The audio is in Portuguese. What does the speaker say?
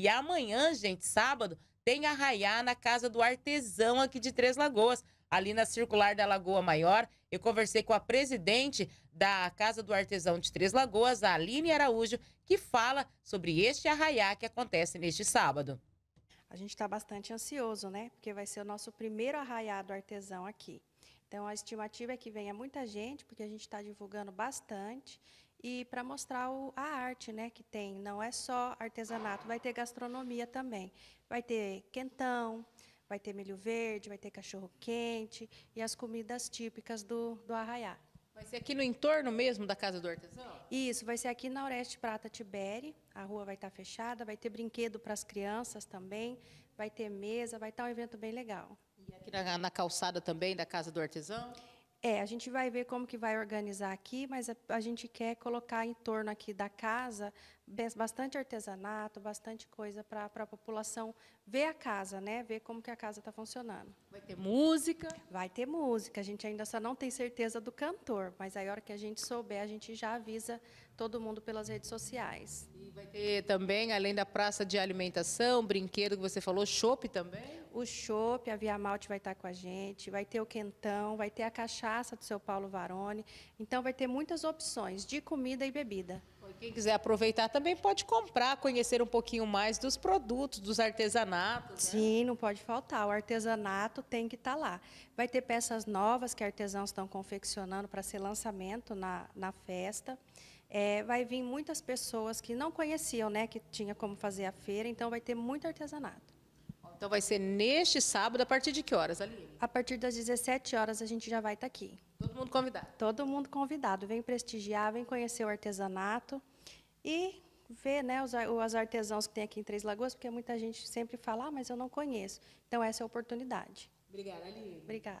E amanhã, gente, sábado, tem arraiá na casa do artesão aqui de Três Lagoas, ali na Circular da Lagoa Maior. Eu conversei com a presidente da Casa do Artesão de Três Lagoas, a Aline Araújo, que fala sobre este arraiá que acontece neste sábado. A gente está bastante ansioso, né? Porque vai ser o nosso primeiro arraiá do artesão aqui. Então, a estimativa é que venha muita gente, porque a gente está divulgando bastante. E para mostrar o, a arte né, que tem, não é só artesanato, vai ter gastronomia também. Vai ter quentão, vai ter milho verde, vai ter cachorro-quente e as comidas típicas do, do arraiá. Vai ser aqui no entorno mesmo da Casa do Artesão? Isso, vai ser aqui na Oreste Prata Tibere. A rua vai estar fechada, vai ter brinquedo para as crianças também, vai ter mesa, vai estar um evento bem legal. E aqui na, na calçada também da Casa do Artesão? É, a gente vai ver como que vai organizar aqui, mas a, a, gente quer colocar em torno aqui da casa bastante artesanato, bastante coisa para a população ver a casa, né? Ver como que a casa está funcionando. Vai ter música? Vai ter música. A gente ainda só não tem certeza do cantor, mas aí a hora que a gente souber, a gente já avisa todo mundo pelas redes sociais. E vai ter também, além da praça de alimentação, brinquedo que você falou, chopp também? O chopp, a Via Malte vai estar com a gente, vai ter o quentão, vai ter a cachaça do seu Paulo Varone. Então vai ter muitas opções de comida e bebida. Quem quiser aproveitar também pode comprar, conhecer um pouquinho mais dos produtos, dos artesanatos. Né? Sim, não pode faltar. O artesanato tem que estar lá. Vai ter peças novas que artesãos estão confeccionando para ser lançamento na, na festa. É, vai vir muitas pessoas que não conheciam, né, que tinha como fazer a feira, então vai ter muito artesanato. Então vai ser neste sábado, a partir de que horas, Aline? A partir das 17 horas a gente já vai estar aqui. Todo mundo convidado? Todo mundo convidado. Vem prestigiar, vem conhecer o artesanato e ver né, os, os artesãos que tem aqui em Três Lagoas, porque muita gente sempre fala, ah, mas eu não conheço. Então essa é a oportunidade. Obrigada, Aline. Obrigada.